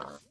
Uh-huh.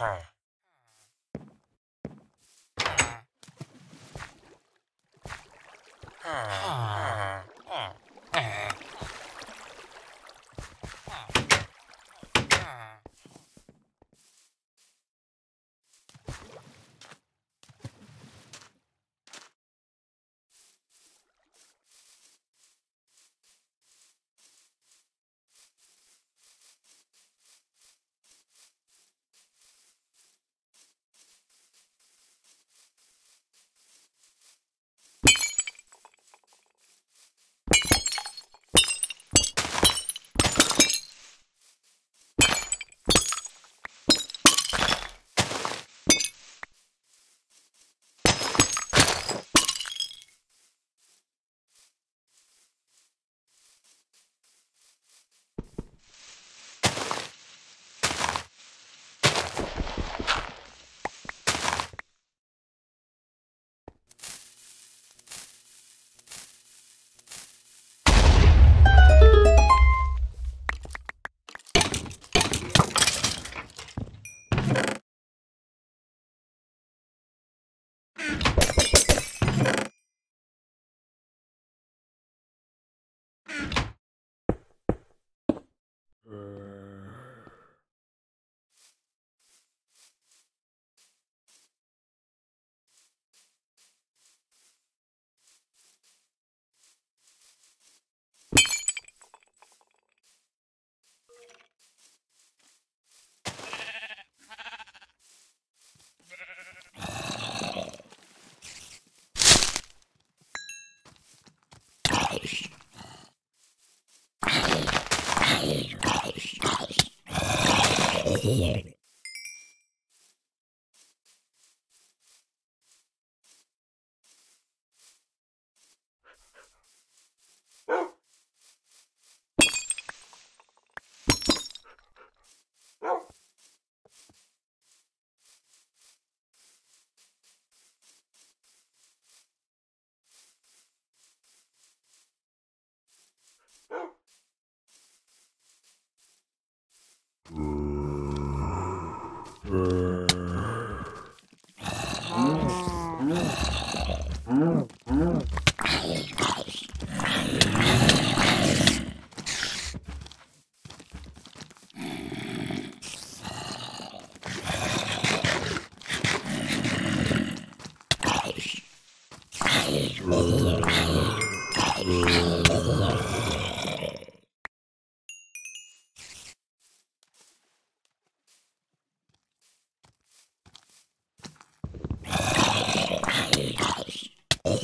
Huh. Huh. Huh. Here.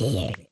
Here.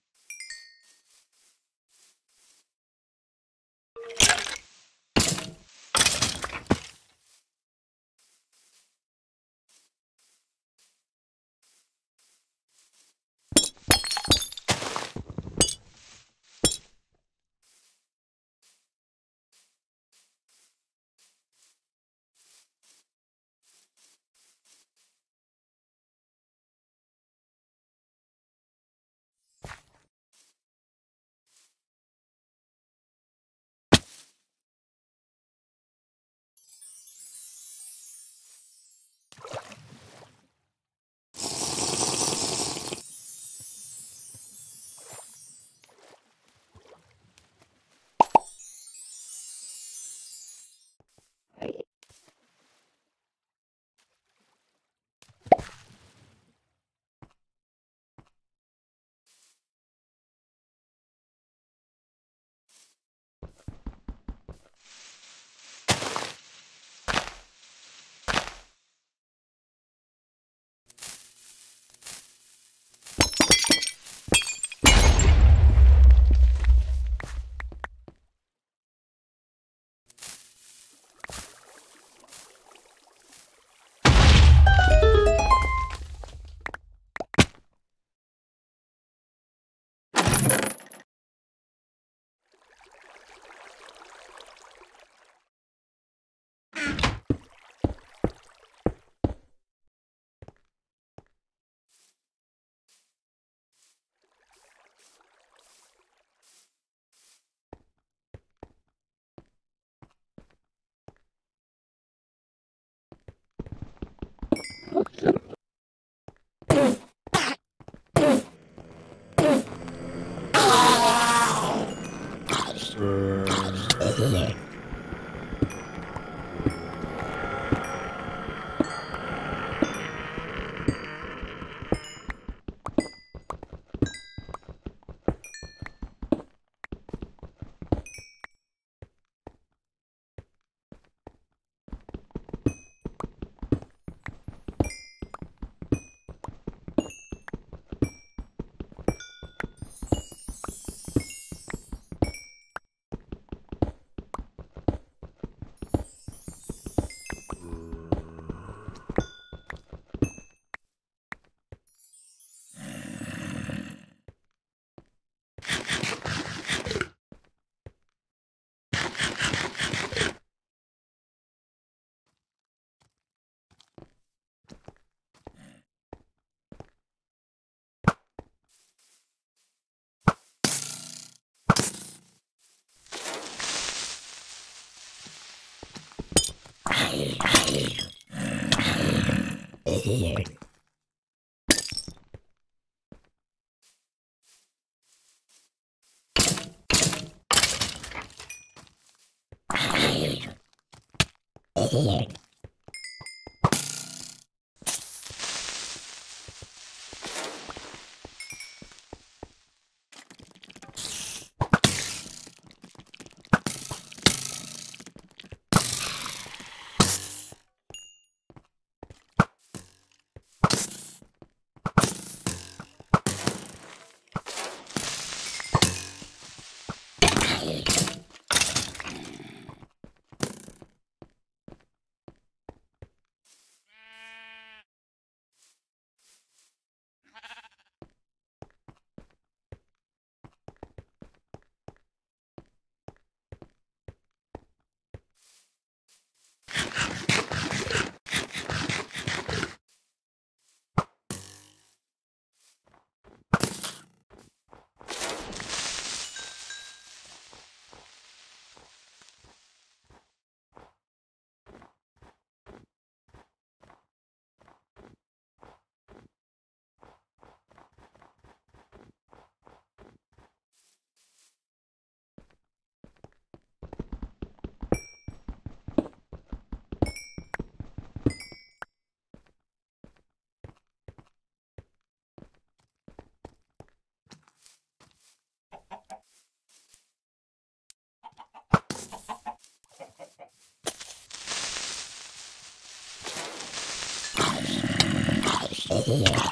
Here. Here. Tired. Here.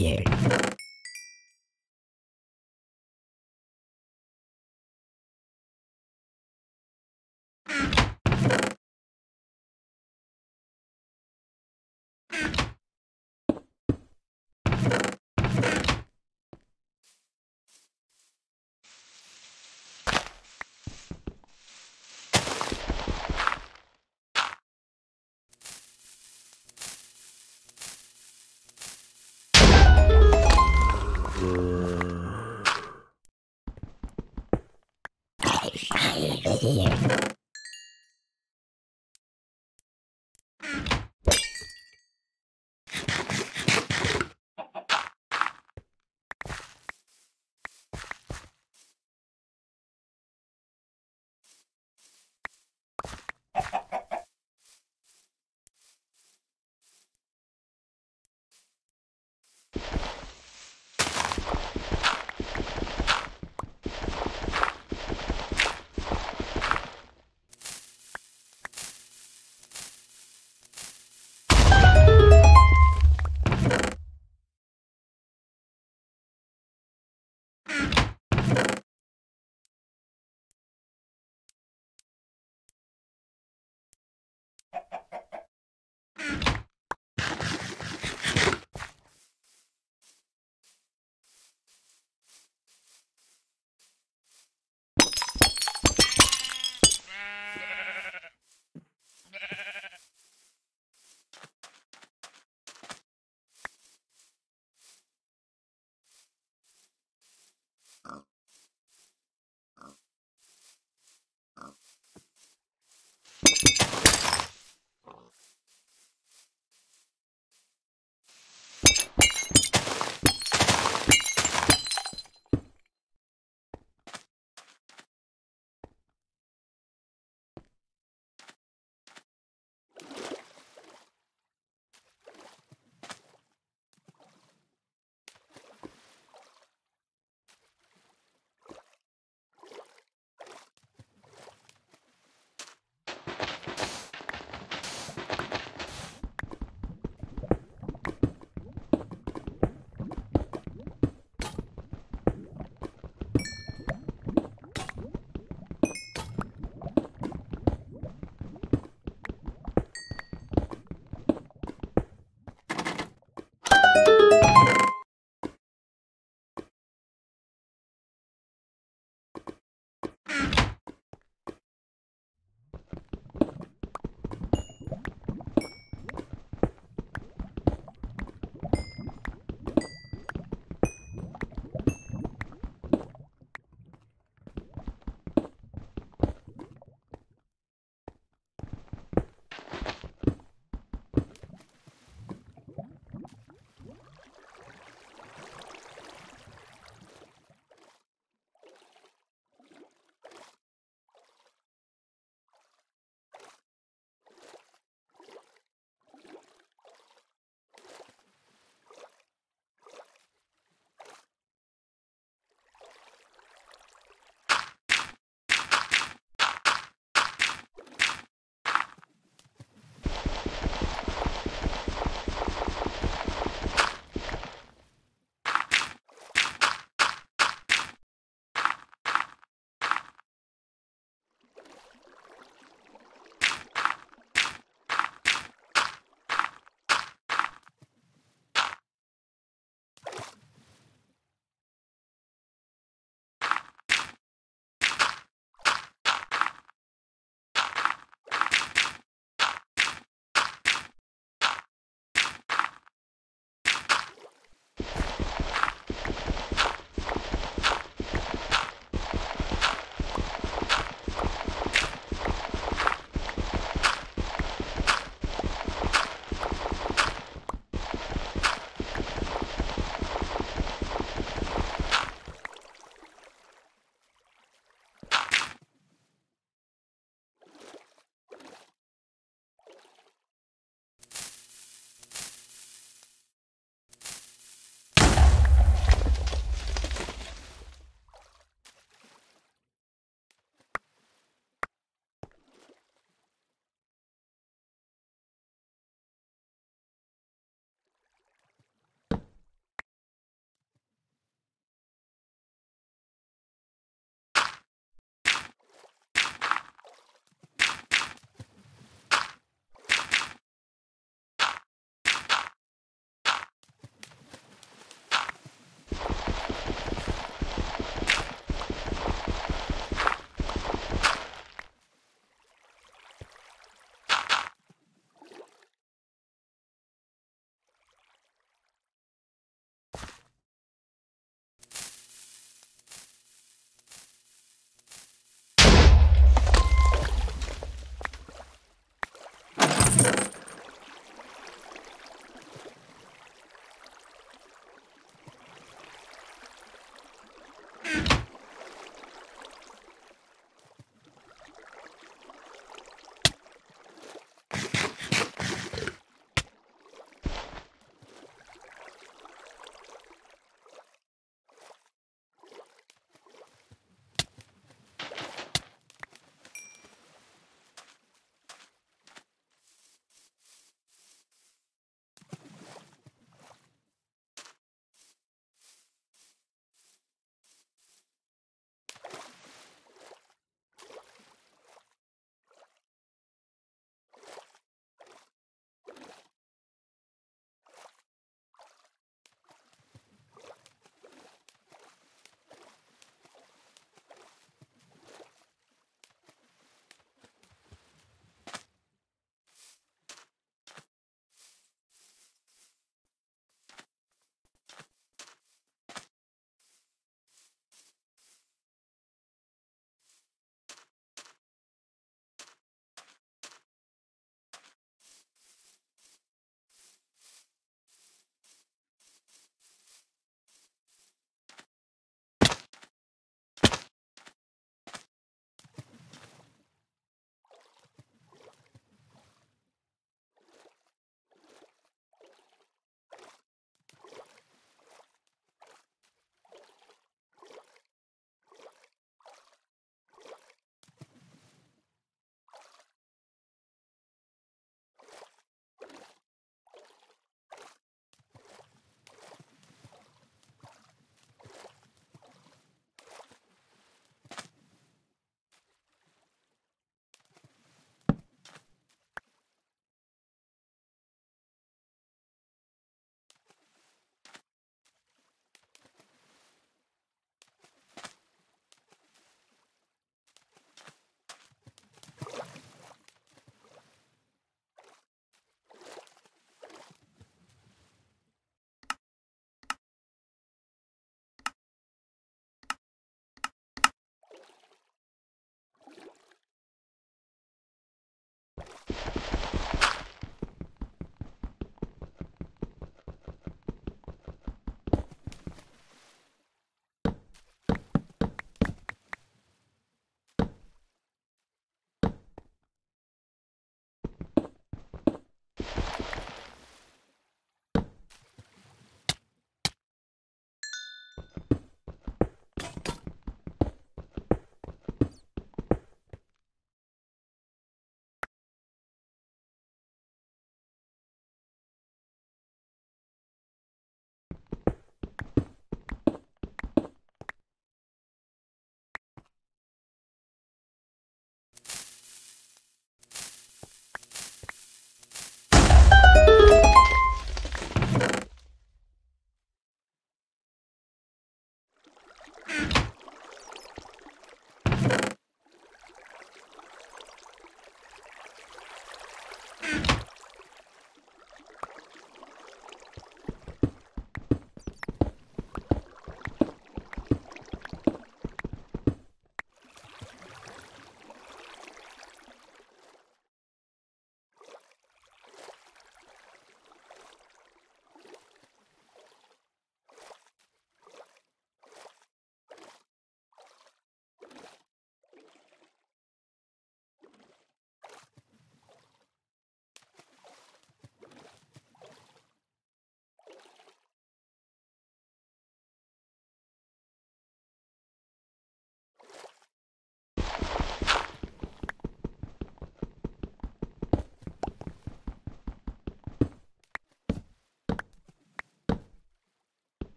Here. Here.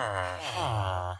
Huh.